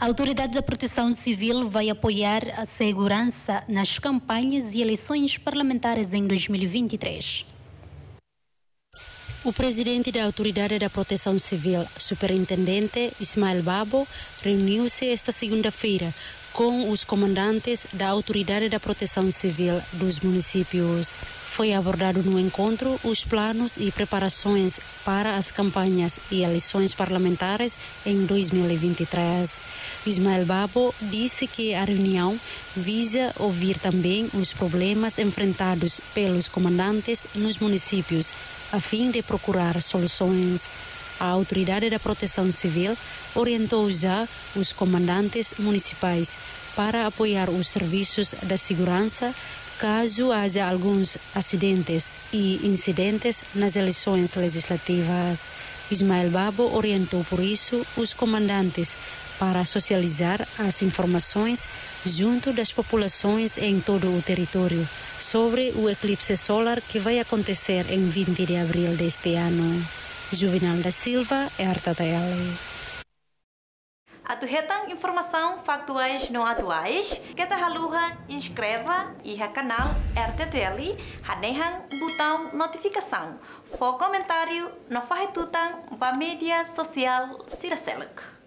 A Autoridade da Proteção Civil vai apoiar a segurança nas campanhas e eleições parlamentares em 2023. O presidente da Autoridade da Proteção Civil, Superintendente Ismael Babo, reuniu-se esta segunda-feira com os comandantes da Autoridade da Proteção Civil dos municípios. Foi abordado no encontro os planos e preparações para as campanhas e eleições parlamentares em 2023. Ismael Babo disse que a reunião visa ouvir também os problemas enfrentados pelos comandantes nos municípios, a fim de procurar soluções. A Autoridade da Proteção Civil orientou já os comandantes municipais para apoiar os serviços da segurança caso haja alguns acidentes e incidentes nas eleições legislativas. Ismael Babo orientou por isso os comandantes para socializar as informações junto das populações em todo o território sobre o eclipse solar que vai acontecer em 20 de abril deste ano. Juvenal da Silva, RTTL. Atuhetan informação factuais não atuais, que ta haluha inscreva e a canal RTTL, hanehan botão notificação. For comentário, no fahetutan ba mídia social Siraseluk.